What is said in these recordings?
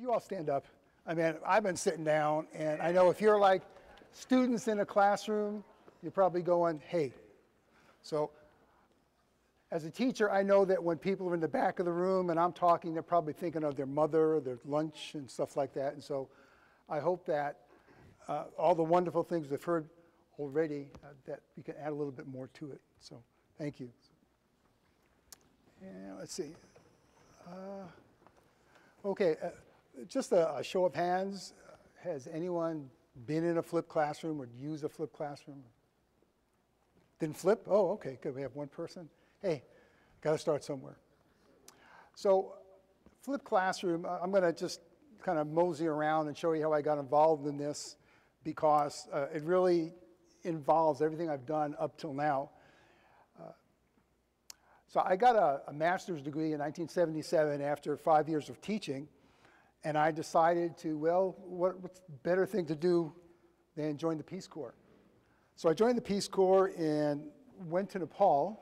You all stand up? I mean, I've been sitting down, and I know if you're like students in a classroom, you're probably going, hey. So, as a teacher, I know that when people are in the back of the room and I'm talking, they're probably thinking of their mother, their lunch, and stuff like that. And so, I hope that uh, all the wonderful things we've heard already, uh, that we can add a little bit more to it. So, thank you. And let's see. Uh, okay. Just a, a, show of hands. Has anyone been in a flipped classroom or used a flipped classroom? Didn't flip? Oh, okay, good. We have one person. Hey, got to start somewhere. So, flipped classroom, I'm going to just kind of mosey around and show you how I got involved in this because uh, it really involves everything I've done up till now. Uh, so I got a, a, master's degree in 1977 after five years of teaching, and I decided to, well, what, what's better thing to do than join the Peace Corps? So I joined the Peace Corps and went to Nepal.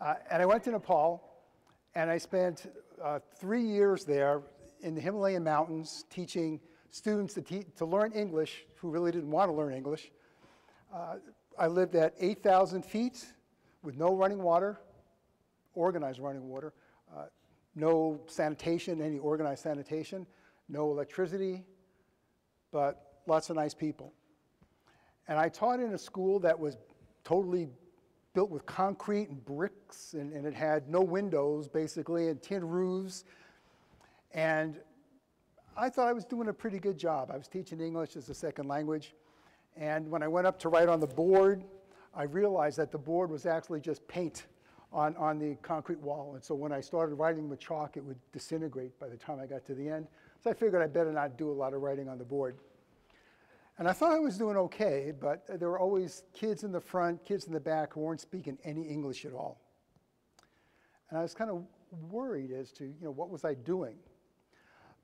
Uh, and I went to Nepal, and I spent uh, three years there in the Himalayan mountains teaching students to, te to learn English who really didn't want to learn English. Uh, I lived at 8,000 feet with no running water, organized running water, uh, no sanitation, any organized sanitation, no electricity, but lots of nice people. And I taught in a school that was totally built with concrete and bricks, and, and it had no windows, basically, and tin roofs. And I thought I was doing a pretty good job. I was teaching English as a second language. And when I went up to write on the board, I realized that the board was actually just paint on, on the concrete wall. And so when I started writing with chalk, it would disintegrate by the time I got to the end. So I figured I better not do a lot of writing on the board. And I thought I was doing okay, but there were always kids in the front, kids in the back who weren't speaking any English at all. And I was kind of worried as to, you know, what was I doing?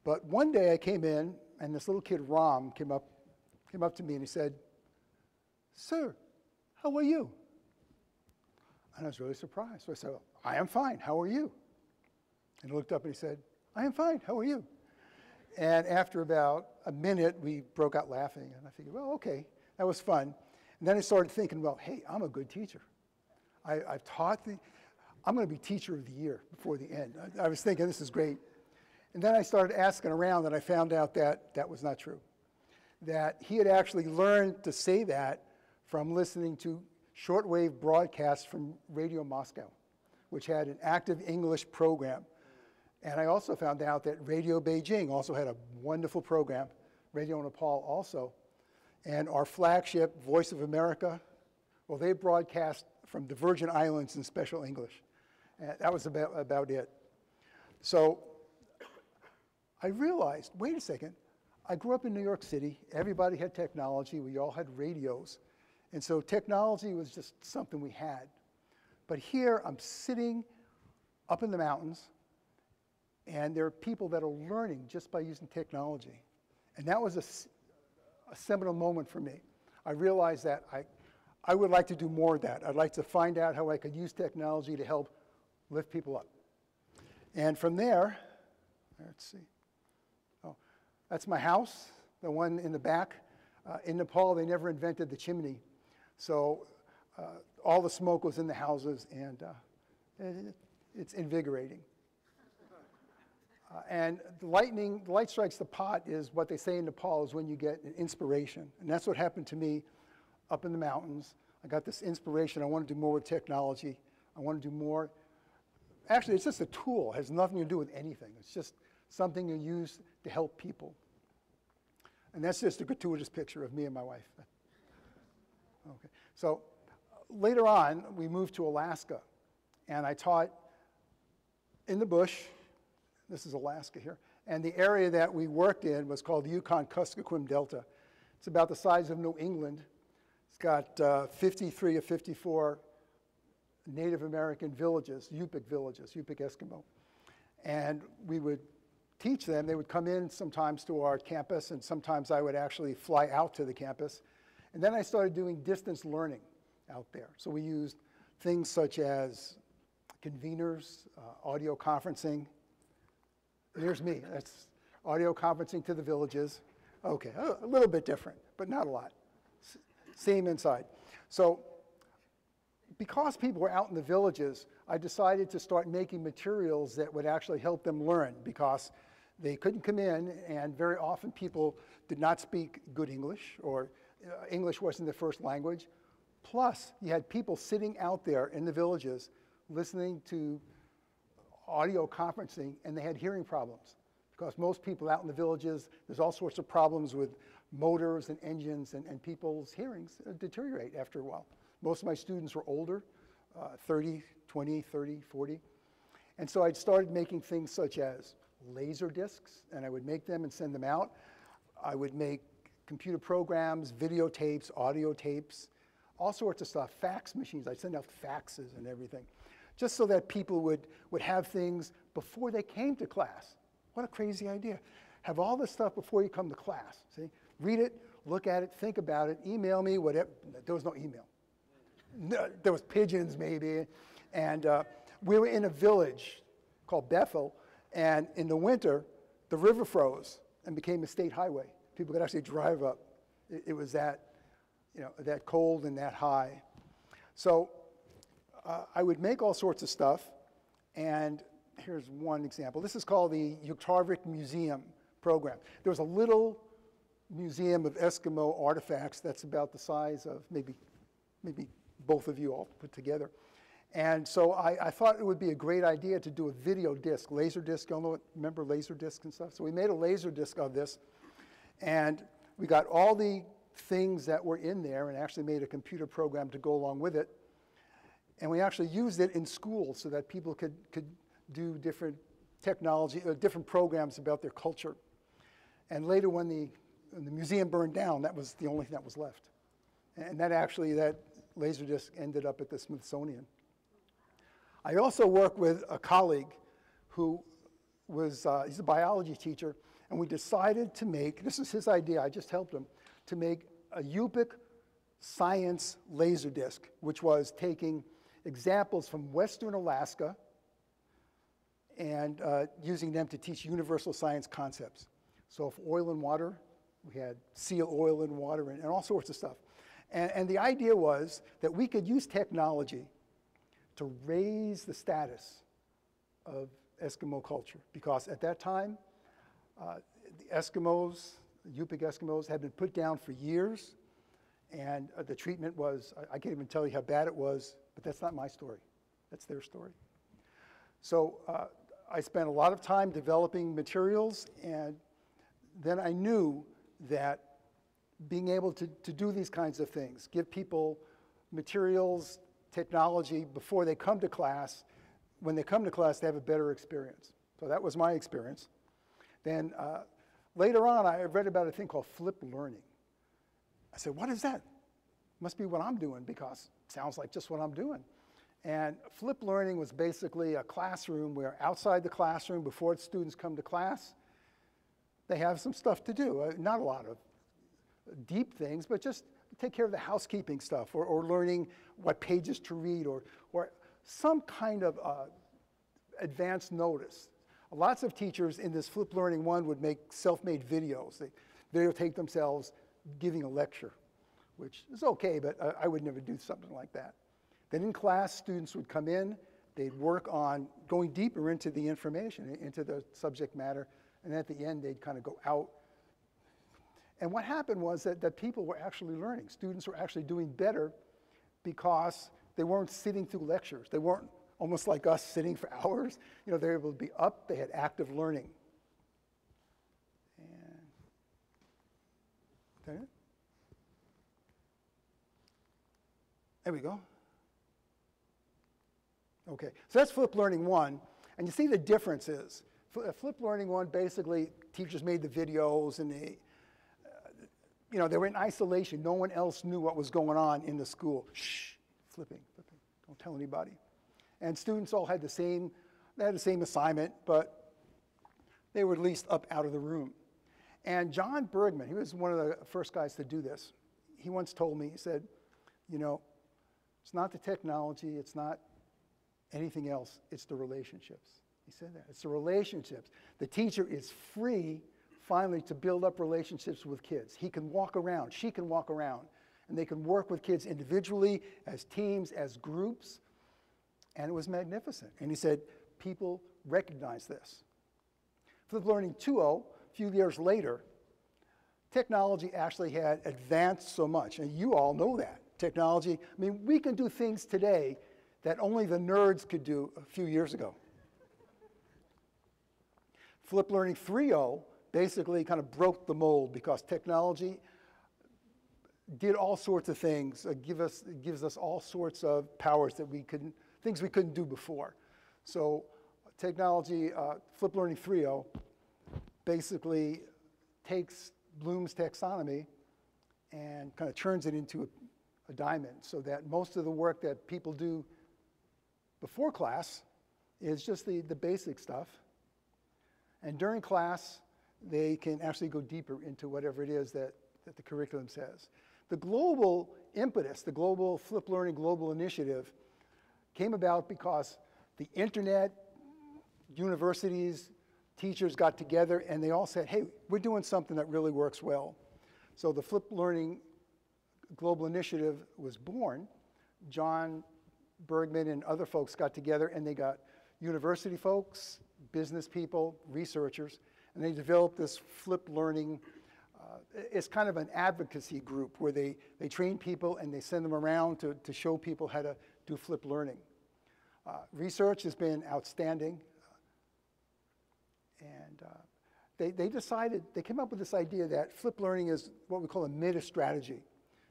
But one day I came in, and this little kid, Rom, came up, came up to me and he said, Sir, how are you? And I was really surprised. So I said, I am fine. How are you? And he looked up and he said, I am fine. How are you? And after about a minute, we broke out laughing. And I figured, well, okay, that was fun. And then I started thinking, well, hey, I'm a good teacher. I, have taught the, I'm going to be teacher of the year before the end. I, I was thinking, this is great. And then I started asking around, and I found out that that was not true. That he had actually learned to say that from listening to shortwave broadcasts from Radio Moscow, which had an active English program. And I also found out that Radio Beijing also had a wonderful program, Radio Nepal also. And our flagship, Voice of America, well, they broadcast from the Virgin Islands in special English. And that was about, about it. So I realized, wait a second, I grew up in New York City. Everybody had technology. We all had radios. And so technology was just something we had. But here I'm sitting up in the mountains, and there are people that are learning just by using technology. And that was a, a seminal moment for me. I realized that I, I would like to do more of that. I'd like to find out how I could use technology to help lift people up. And from there, let's see. Oh, that's my house, the one in the back. Uh, in Nepal, they never invented the chimney. So uh, all the smoke was in the houses, and uh, it, it's invigorating. Uh, and the lightning, the light strikes the pot is what they say in Nepal is when you get an inspiration. And that's what happened to me up in the mountains. I got this inspiration. I want to do more with technology. I want to do more. Actually, it's just a tool. It has nothing to do with anything. It's just something you use to help people. And that's just a gratuitous picture of me and my wife. So later on, we moved to Alaska, and I taught in the bush. This is Alaska here. And the area that we worked in was called the Yukon Kuskokwim Delta. It's about the size of New England. It's got uh, 53 or 54 Native American villages, Yupik villages, Yupik Eskimo. And we would teach them. They would come in sometimes to our campus, and sometimes I would actually fly out to the campus. And then I started doing distance learning out there. So we used things such as conveners, uh, audio conferencing. There's me. That's audio conferencing to the villages. Okay, a, little bit different, but not a lot. S- same inside. So, because people were out in the villages, I decided to start making materials that would actually help them learn because they couldn't come in, and very often people did not speak good English or uh, English wasn't their first language. Plus, you had people sitting out there in the villages listening to audio conferencing, and they had hearing problems. Because most people out in the villages, there's all sorts of problems with motors and engines, and, and people's hearings deteriorate after a while. Most of my students were older, uh, 30, 20, 30, 40. And so I'd started making things such as laser discs, and I would make them and send them out. I would make computer programs, videotapes, audio tapes, all sorts of stuff, fax machines. I'd send out faxes and everything, just so that people would, would have things before they came to class. What a crazy idea. Have all this stuff before you come to class. See? Read it, look at it, think about it, email me, whatever. There was no email. No, there was pigeons maybe. And uh, we were in a village called Bethel, and in the winter, the river froze and became a state highway. People could actually drive up. It, it was that, you know, that cold and that high. So uh, I would make all sorts of stuff, and here's one example. This is called the Yugtarvik Museum program. There was a little museum of Eskimo artifacts that's about the size of maybe, maybe both of you all put together. And so I, I, thought it would be a great idea to do a video disc, laser disc. You know, remember laser disc and stuff? So we made a laser disc of this, and we got all the things that were in there and actually made a computer program to go along with it. And we actually used it in school so that people could, could do different technology, uh, different programs about their culture. And later when the, when the museum burned down, that was the only thing that was left. And that actually, that laser disc ended up at the Smithsonian. I also work with a colleague who was, uh, he's a biology teacher, and we decided to make, this is his idea, I just helped him, to make a Yupik science laser disc, which was taking examples from Western Alaska and uh, using them to teach universal science concepts. So for oil and water, we had seal oil and water and, and all sorts of stuff. And, and the idea was that we could use technology to raise the status of Eskimo culture because at that time, uh, the Eskimos, the Yupik Eskimos, had been put down for years, and uh, the treatment was, I, I, can't even tell you how bad it was, but that's not my story. That's their story. So uh, I spent a lot of time developing materials, and then I knew that being able to, to do these kinds of things, give people materials technology before they come to class. When they come to class, they have a better experience. So that was my experience. Then uh, later on, I read about a thing called flip learning. I said, what is that? Must be what I'm doing because it sounds like just what I'm doing. And flip learning was basically a classroom where outside the classroom, before students come to class, they have some stuff to do. Uh, not a lot of deep things, but just take care of the housekeeping stuff or, or learning what pages to read or, or some kind of uh, advanced notice. Lots of teachers in this Flip Learning 1 would make self-made videos. They videotape themselves giving a lecture, which is okay, but I, I would never do something like that. Then in class, students would come in, they'd work on going deeper into the information, into the subject matter, and at the end, they'd kind of go out and what happened was that, that people were actually learning. Students were actually doing better because they weren't sitting through lectures. They weren't almost like us sitting for hours. You know, they were able to be up, they had active learning. And? There we go. Okay, so that's flip learning one. And you see the differences. Uh, flip learning one, basically, teachers made the videos and they uh, you know, they were in isolation. No one else knew what was going on in the school. Shh, flipping, flipping. Don't tell anybody. And students all had the same, they had the same assignment, but they were at least up out of the room. And Jon Bergmann, he was one of the first guys to do this. He once told me, he said, you know, it's not the technology, it's not anything else, it's the relationships. He said that. It's the relationships. The teacher is free, finally, to build up relationships with kids. He can walk around, she can walk around, and they can work with kids individually, as teams, as groups. And it was magnificent. And he said, people recognize this. Flip Learning 2.0, a few years later, technology actually had advanced so much. And you all know that. Technology, I mean, we can do things today that only the nerds could do a few years ago. Flip Learning 3.0 basically kind of broke the mold because technology did all sorts of things, uh, give us, gives us all sorts of powers that we couldn't, things we couldn't do before. So technology, uh, Flip Learning 3.0, basically takes Bloom's taxonomy and kind of turns it into a, a diamond so that most of the work that people do before class is just the, the basic stuff. And during class, they can actually go deeper into whatever it is that, that the curriculum says. The global impetus, the global flip learning global initiative, came about because the internet, universities, teachers got together and they all said, hey, we're doing something that really works well. So the Flip Learning Global Initiative was born. Jon Bergmann and other folks got together and they got university folks, business people, researchers, and they developed this flip learning. Uh, it's kind of an advocacy group where they, they train people and they send them around to, to show people how to do flip learning. Uh, research has been outstanding. And uh, they, they decided, they came up with this idea that flip learning is what we call a meta strategy.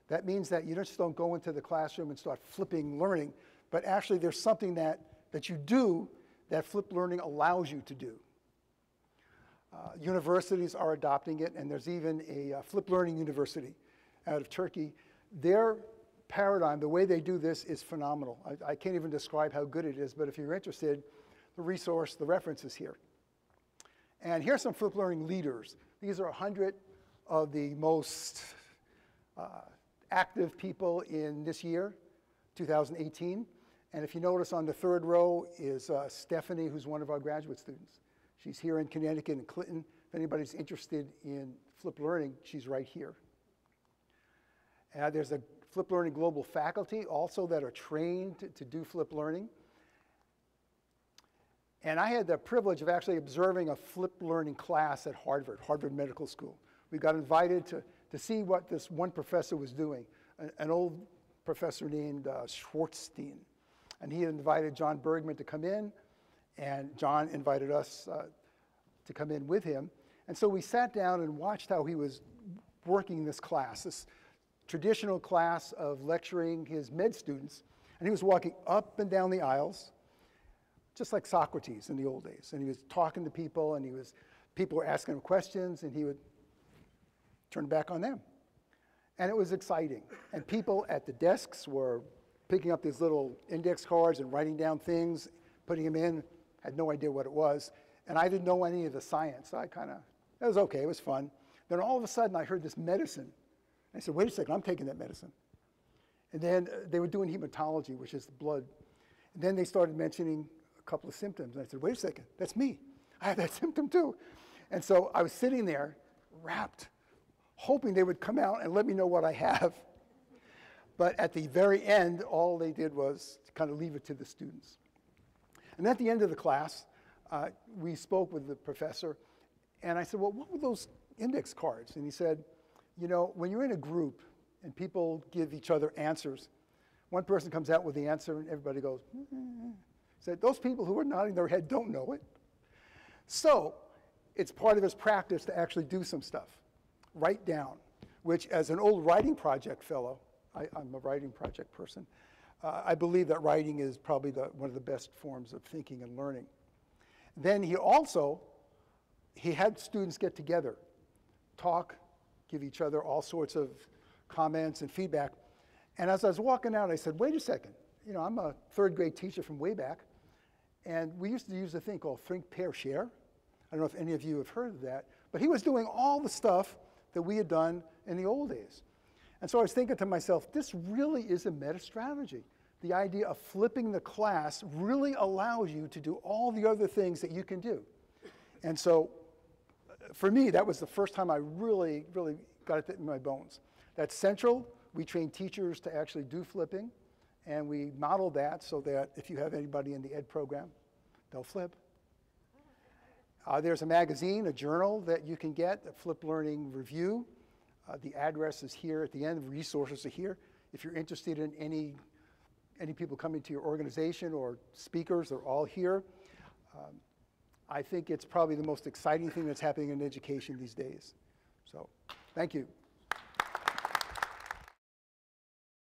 That means that you just don't go into the classroom and start flipping learning, but actually there's something that, that you do that flip learning allows you to do. Uh, universities are adopting it, and there's even a uh, flip learning university out of Turkey. Their paradigm, the way they do this is phenomenal. I, I can't even describe how good it is, but if you're interested, the resource, the reference is here. And here's some flip learning leaders. These are 100 of the most uh, active people in this year, 2018. And if you notice on the third row is uh, Stephanie, who's one of our graduate students. She's here in Connecticut and Clinton. If anybody's interested in flip learning, she's right here. Uh, there's a flip learning global faculty also that are trained to, to do flip learning. And I had the privilege of actually observing a flip learning class at Harvard, Harvard Medical School. We got invited to, to see what this one professor was doing, an, an old professor named uh, Schwartzstein. And he had invited Jon Bergmann to come in, and Jon invited us uh, to come in with him. And so we sat down and watched how he was working this class, this traditional class of lecturing his med students. And he was walking up and down the aisles, just like Socrates in the old days. And he was talking to people, and he was, people were asking him questions, and he would turn back on them. And it was exciting. And people at the desks were picking up these little index cards and writing down things, putting them in, had no idea what it was. And I didn't know any of the science. So I kind of, it was okay, it was fun. Then all of a sudden I heard this medicine. I said, wait a second, I'm taking that medicine. And then uh, they were doing hematology, which is the blood. And then they started mentioning a couple of symptoms. And I said, wait a second, that's me. I have that symptom too. And so I was sitting there, rapt, hoping they would come out and let me know what I have. But at the very end, all they did was kind of leave it to the students. And at the end of the class, uh, we spoke with the professor, and I said, Well, what were those index cards? And he said, You know, when you're in a group and people give each other answers, one person comes out with the answer and everybody goes, mm-hmm. said, Those people who are nodding their head don't know it. So it's part of his practice to actually do some stuff, write down, which, as an old writing project fellow, I, am a writing project person. Uh, I believe that writing is probably the, one of the best forms of thinking and learning. Then he also, he had students get together, talk, give each other all sorts of comments and feedback. And as I was walking out, I said, wait a second. You know, I'm a third grade teacher from way back, and we used to use a thing called think, pair, share. I don't know if any of you have heard of that, but he was doing all the stuff that we had done in the old days. And so I was thinking to myself, this really is a meta strategy. the idea of flipping the class really allows you to do all the other things that you can do. And so for me, that was the first time I really, really got it in my bones. That's central. We train teachers to actually do flipping, and we model that so that if you have anybody in the ed program, they'll flip. Uh, there's a magazine, a journal that you can get, a Flip Learning Review. Uh, the address is here at the end, the resources are here. If you're interested in any, any people coming to your organization or speakers, they're all here. Um, I think it's probably the most exciting thing that's happening in education these days. So, thank you.